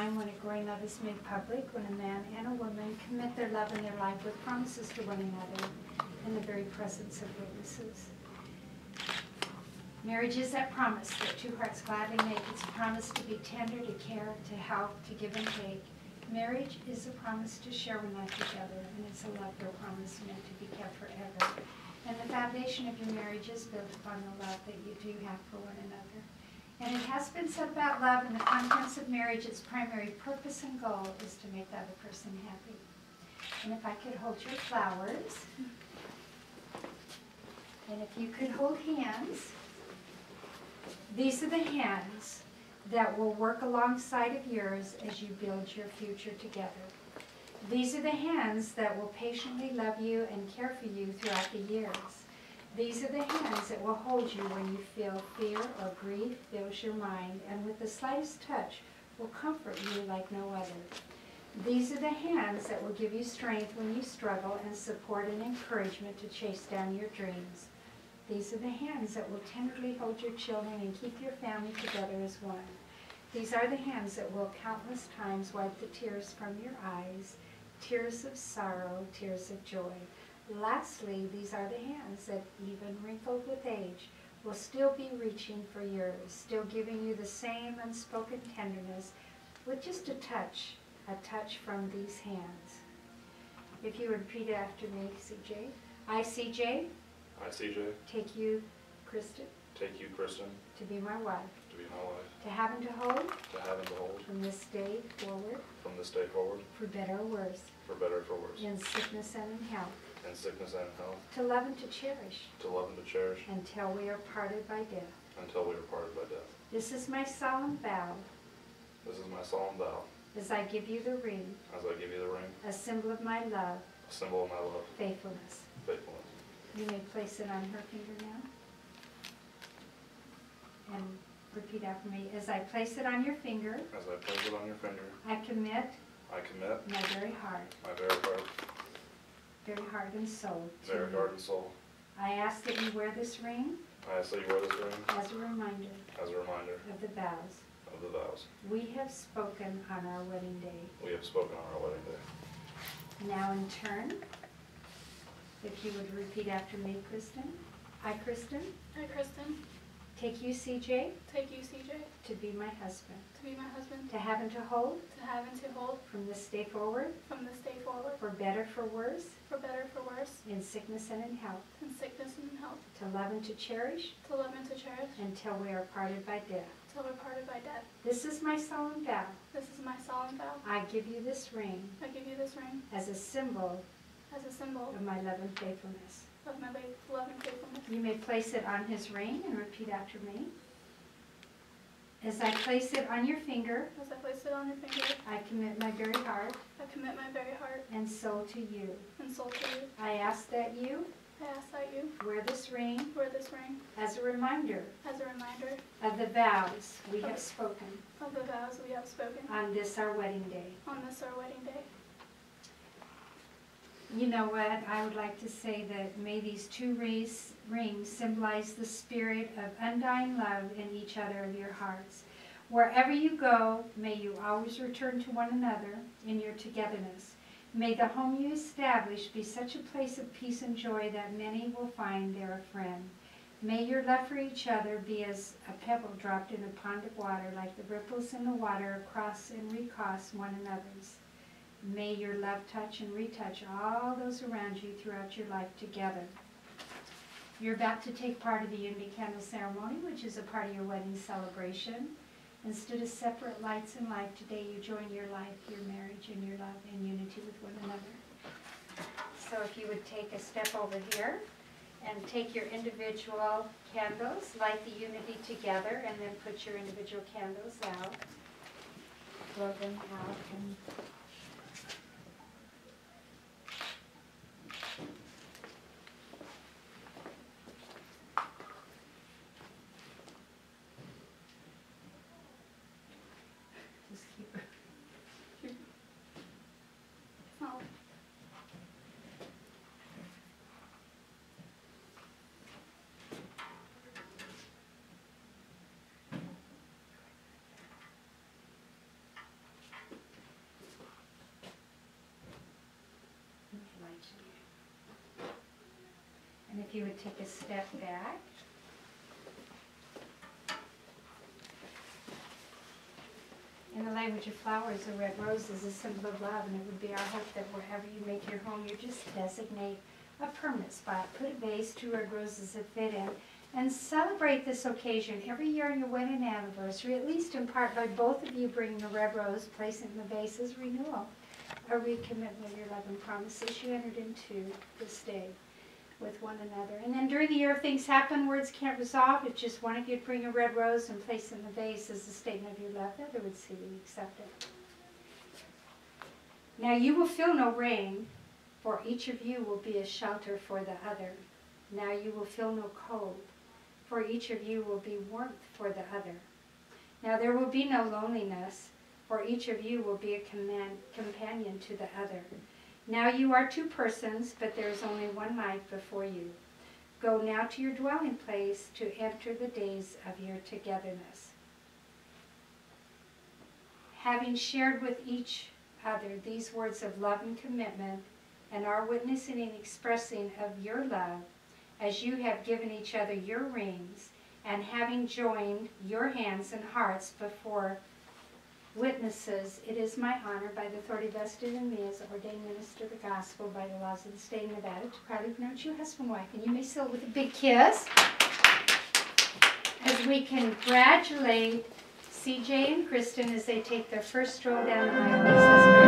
Time when a growing love is made public, when a man and a woman commit their love and their life with promises to one another in the very presence of witnesses. Marriage is that promise that two hearts gladly make. It's a promise to be tender, to care, to help, to give and take. Marriage is a promise to share one life together, and it's a love or promise meant to be kept forever. And the foundation of your marriage is built upon the love that you do have for one another. And it has been said about love and the contents of marriage, its primary purpose and goal is to make the other person happy. And if I could hold your flowers, and if you could hold hands, these are the hands that will work alongside of yours as you build your future together. These are the hands that will patiently love you and care for you throughout the years. These are the hands that will hold you when you feel fear or grief fills your mind, and with the slightest touch will comfort you like no other. These are the hands that will give you strength when you struggle and support and encouragement to chase down your dreams. These are the hands that will tenderly hold your children and keep your family together as one. These are the hands that will countless times wipe the tears from your eyes, tears of sorrow, tears of joy. Lastly, these are the hands that, even wrinkled with age, will still be reaching for yours, still giving you the same unspoken tenderness with just a touch, a touch from these hands. If you repeat after me, CJ. I, CJ, I, CJ, take you, Kristen, take you, Kristen, to be my wife, to be my wife, to have and to hold. To have and to hold. From this day forward, from this day forward, for better or worse, for better or for worse, in sickness and in health, in sickness and health, to love and to cherish, to love and to cherish, until we are parted by death. until we are parted by death. This is my solemn vow, This is my solemn vow, as I give you the ring, as I give you the ring, a symbol of my love, a symbol of my love, faithfulness. faithfulness. You may place it on her finger now. And repeat after me. As I place it on your finger, As I place it on your finger, I commit I commit my very heart, my very heart, very heart and soul to very you. heart and soul. I ask that you wear this ring I ask that you wear this ring as a reminder as a reminder of the vows of the vows we have spoken on our wedding day. we have spoken on our wedding day. Now in turn, if you would repeat after me, Kristen. I, Kristen, I, Kristen, take you, CJ, take you, CJ, to be my husband, to be my husband, to have and to hold. To have and to hold. From this day forward, from this day forward, for better, for worse, for better, for worse, in sickness and in health, in sickness and in health, to love and to cherish. To love and to cherish, until we are parted by death. till we're parted by death. This is my solemn vow. This is my solemn vow. I give you this ring I give you this ring as a symbol as a symbol of my love and faithfulness. Of my love and faithfulness. You may place it on his ring and repeat after me. As I place it on your finger, As I place it on your finger, I commit my very heart I commit my very heart and soul to you. and soul to you. I ask that you I ask that you wear this ring wear this ring as a reminder as a reminder of the vows we have spoken of the vows we have spoken on this our wedding day. on this our wedding day. You know what, I would like to say that may these two rings symbolize the spirit of undying love in each other of your hearts. Wherever you go, may you always return to one another in your togetherness. May the home you establish be such a place of peace and joy that many will find there a friend. May your love for each other be as a pebble dropped in a pond of water, like the ripples in the water across and recross one another's. May your love touch and retouch all those around you throughout your life together. You're about to take part of the Unity Candle Ceremony, which is a part of your wedding celebration. Instead of separate lights in life, today you join your life, your marriage, and your love in unity with one another. So if you would take a step over here and take your individual candles, light the unity together, and then put your individual candles out. Blow them out and just keep Oh, And if you would take a step back. In the language of flowers, a red rose is a symbol of love, and it would be our hope that wherever you make your home, you just designate a permanent spot. Put a vase, two red roses that fit in, and celebrate this occasion every year on your wedding anniversary, at least in part by both of you bringing a red rose, placing in the vase as renewal, a recommitment of your love and promises you entered into this day with one another. And then during the year, if things happen, words can't resolve, if just one of you'd bring a red rose and place in the vase as a statement of your love, the other would see and accept it. Now you will feel no rain, for each of you will be a shelter for the other. Now you will feel no cold, for each of you will be warmth for the other. Now there will be no loneliness, for each of you will be a command, companion to the other. Now you are two persons, but there is only one life before you. Go now to your dwelling place to enter the days of your togetherness. Having shared with each other these words of love and commitment, and are witnessing and expressing of your love, as you have given each other your rings, and having joined your hands and hearts before witnesses, it is my honor by the authority vested in me as ordained minister of the gospel by the laws of the state of Nevada to proudly pronounce you husband and wife. And you may seal it with a big kiss. As we congratulate CJ and Kristen as they take their first stroll down the highway.